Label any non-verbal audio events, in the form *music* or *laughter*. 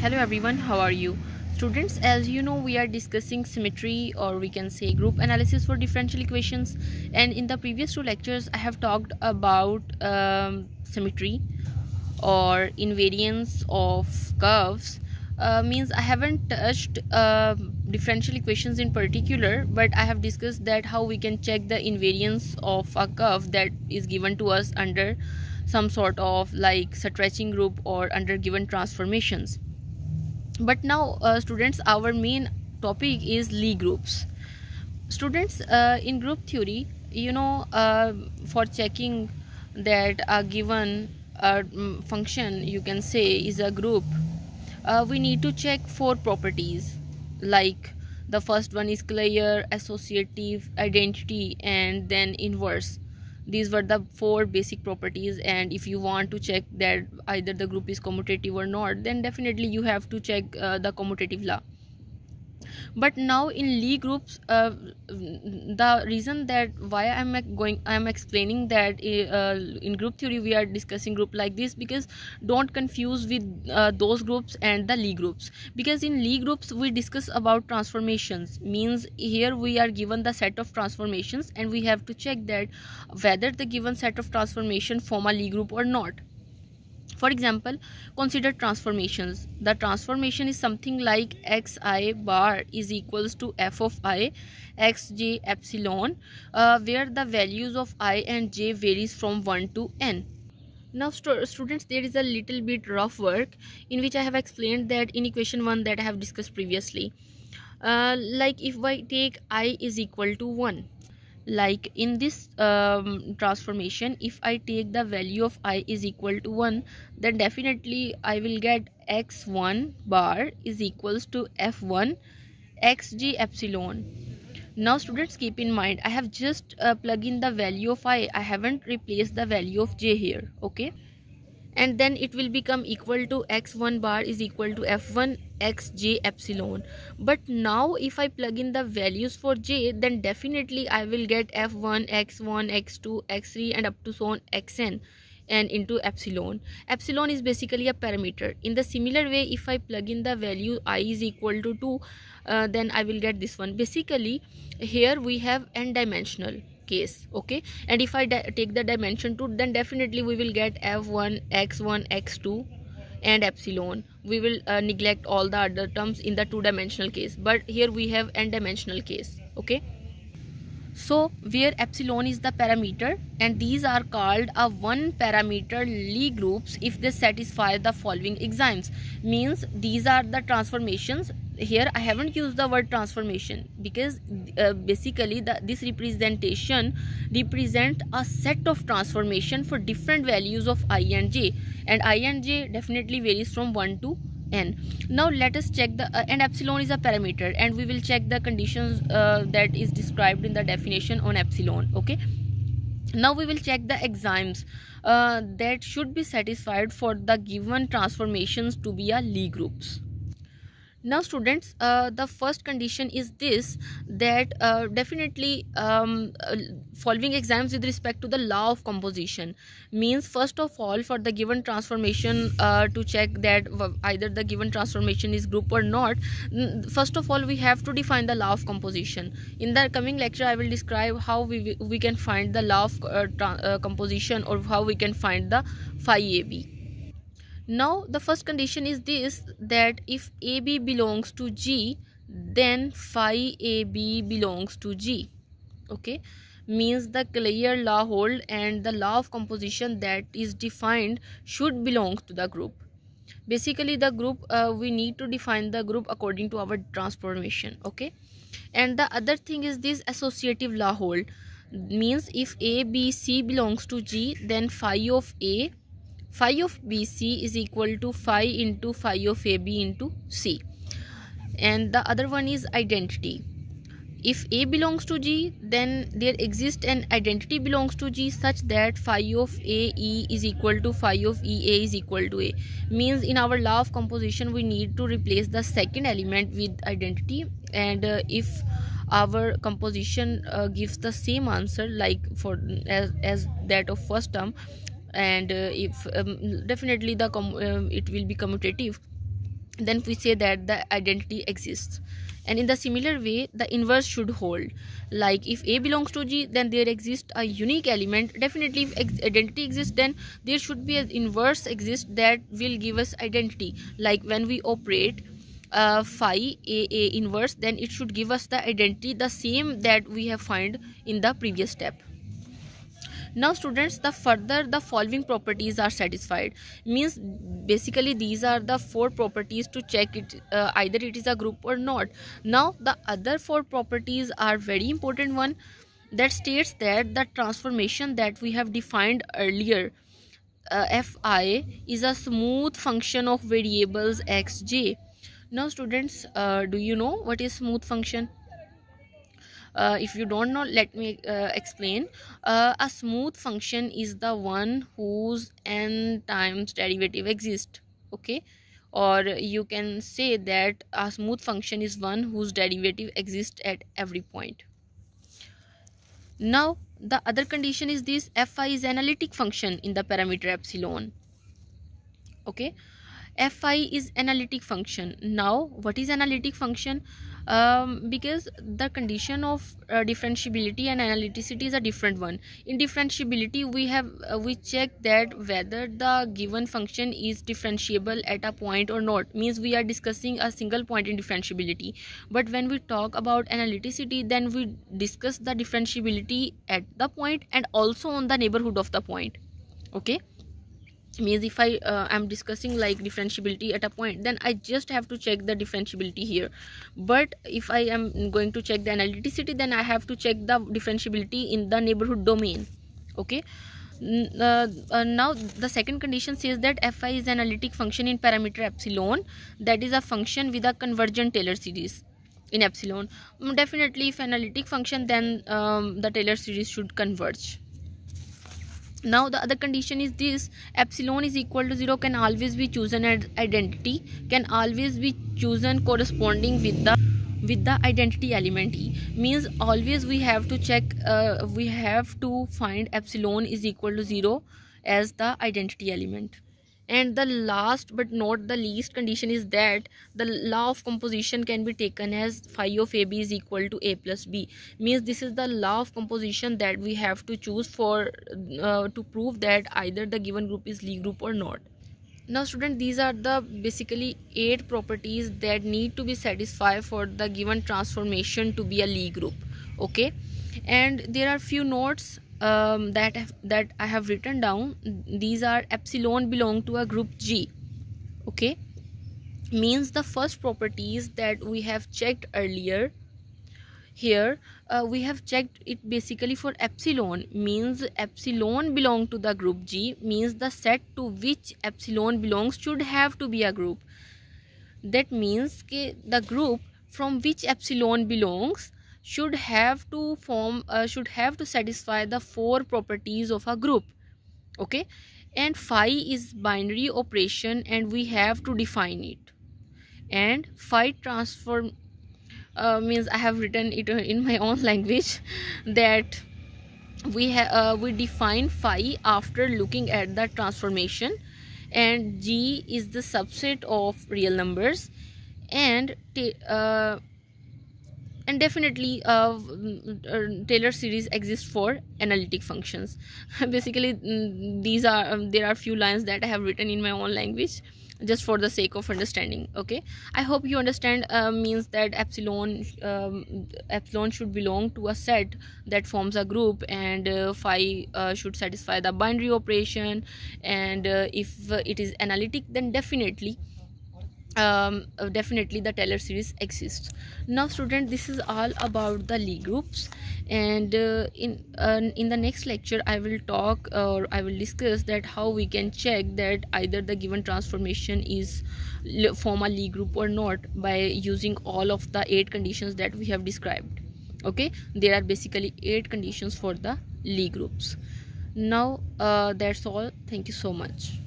hello everyone. How are you? Students as you know we are discussing symmetry or we can say group analysis for differential equations. And in the previous two lectures i have talked about um, symmetry or invariance of curves. Uh, means i haven't touched uh, differential equations in particular but i have discussed that how we can check the invariance of a curve that is given to us under some sort of like stretching group or under given transformations but now uh, students our main topic is Lie groups. Students uh, in group theory you know uh, for checking that a given uh, function you can say is a group uh, we need to check four properties. Like the first one is closure associative identity and then inverse these were the four basic properties and if you want to check that either the group is commutative or not then definitely you have to check uh, the commutative law but now in Lie groups uh, the reason that why i'm going i'm explaining that uh, in group theory we are discussing group like this because don't confuse with uh, those groups and the Lie groups. Because in Lie groups we discuss about transformations. Means here we are given the set of transformations and we have to check that whether the given set of transformation form a Lie group or not for example, consider transformations. The transformation is something like xi bar is equals to f of i xj epsilon uh, where the values of i and j varies from 1 to n. Now st students there is a little bit rough work in which I have explained that in equation 1 that I have discussed previously. Uh, like if I take i is equal to 1 like in this um, transformation if I take the value of i is equal to 1 then definitely I will get x1 bar is equals to f1 xj epsilon. Now students keep in mind I have just uh, plug in the value of i. I haven't replaced the value of j here okay and then it will become equal to x1 bar is equal to f1 xj epsilon. But now if i plug in the values for j then definitely i will get f1 x1 x2 x3 and up to so on xn and into epsilon. Epsilon is basically a parameter. In the similar way if i plug in the value i is equal to 2 uh, then i will get this one. Basically here we have n dimensional case okay? And if i take the dimension 2 then definitely we will get f1 x1 x2 and epsilon. We will uh, neglect all the other terms in the two dimensional case. But here we have n dimensional case okay? So where epsilon is the parameter and these are called a one parameter Lie groups if they satisfy the following axioms means these are the transformations here I haven't used the word transformation because uh, basically the, this representation represent a set of transformation for different values of i and j. And i and j definitely varies from 1 to n. Now let us check the uh, and epsilon is a parameter and we will check the conditions uh, that is described in the definition on epsilon okay? Now we will check the axioms uh, that should be satisfied for the given transformations to be a Lie groups now students uh, the first condition is this that uh, definitely um, uh, following axioms with respect to the law of composition means first of all for the given transformation uh, to check that either the given transformation is group or not first of all we have to define the law of composition. In the coming lecture i will describe how we we can find the law of uh, uh, composition or how we can find the phi ab now the first condition is this that if AB belongs to G then phi AB belongs to G. Okay? Means the closure law hold and the law of composition that is defined should belong to the group. Basically the group uh, we need to define the group according to our transformation. Okay? And the other thing is this associative law hold. Means if a b c belongs to g then phi of a phi of bc is equal to phi into phi of ab into c. And the other one is identity. If a belongs to g then there exists an identity belongs to g such that phi of a e is equal to phi of e a is equal to a. Means in our law of composition we need to replace the second element with identity. And uh, if our composition uh, gives the same answer like for as, as that of first term and uh, if um, definitely the um, it will be commutative. Then we say that the identity exists. And in the similar way the inverse should hold. Like if a belongs to g then there exists a unique element. Definitely if identity exists then there should be an inverse exist that will give us identity. Like when we operate uh, phi a a inverse then it should give us the identity the same that we have find in the previous step now students the further the following properties are satisfied. Means basically these are the four properties to check it uh, either it is a group or not. Now the other four properties are very important one that states that the transformation that we have defined earlier uh, fi is a smooth function of variables xj now students uh, do you know what is smooth function if you don't know let me uh, explain. Uh, a smooth function is the one whose n times derivative exists okay? Or you can say that a smooth function is one whose derivative exists at every point. Now the other condition is this. Fi is analytic function in the parameter epsilon okay? Fi is analytic function. Now what is analytic function um, because the condition of uh, differentiability and analyticity is a different one. In differentiability we have uh, we check that whether the given function is differentiable at a point or not. Means we are discussing a single point in differentiability. But when we talk about analyticity then we discuss the differentiability at the point and also on the neighborhood of the point. Okay means if i uh, am discussing like differentiability at a point then i just have to check the differentiability here. But if i am going to check the analyticity then i have to check the differentiability in the neighborhood domain. Okay? Uh, uh, now the second condition says that fi is analytic function in parameter epsilon. That is a function with a convergent taylor series in epsilon. Mm, definitely if analytic function then um, the taylor series should converge now the other condition is this. Epsilon is equal to 0 can always be chosen as identity can always be chosen corresponding with the with the identity element e. Means always we have to check uh, we have to find epsilon is equal to 0 as the identity element and the last but not the least condition is that the law of composition can be taken as phi of ab is equal to a plus b. Means this is the law of composition that we have to choose for uh, to prove that either the given group is Lie group or not. Now student these are the basically eight properties that need to be satisfied for the given transformation to be a Lie group. Okay? And there are few notes um, that that I have written down these are epsilon belong to a group G okay? Means the first properties that we have checked earlier here uh, we have checked it basically for epsilon. Means epsilon belong to the group G means the set to which epsilon belongs should have to be a group. That means the group from which epsilon belongs should have to form uh, should have to satisfy the four properties of a group okay? And phi is binary operation and we have to define it. And phi transform uh, means i have written it in my own *laughs* language that we have uh, we define phi after looking at the transformation and g is the subset of real numbers and uh, and definitely uh, uh, Taylor series exists for analytic functions. *laughs* Basically mm, these are um, there are few lines that I have written in my own language just for the sake of understanding okay? I hope you understand uh, means that epsilon um, epsilon should belong to a set that forms a group and uh, phi uh, should satisfy the binary operation. And uh, if it is analytic then definitely um, uh, definitely the Taylor series exists. Now student this is all about the Lie groups. And uh, in uh, in the next lecture I will talk or I will discuss that how we can check that either the given transformation is form a Lie group or not by using all of the eight conditions that we have described. Okay? There are basically eight conditions for the Lie groups. Now uh, that's all. Thank you so much